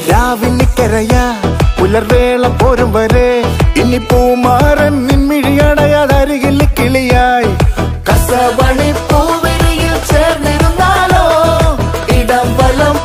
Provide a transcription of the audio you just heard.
രാവിനിക്കരയ പുലർവേള പോരും വരെ. ഇനി പൂമാറൻ നിൻമിഴിയടയാതരികിൽ കിളിയായി. കസവണി പൂവിരിയിൽ ചേർന്നിരുന്നാലോ ഇടം വലം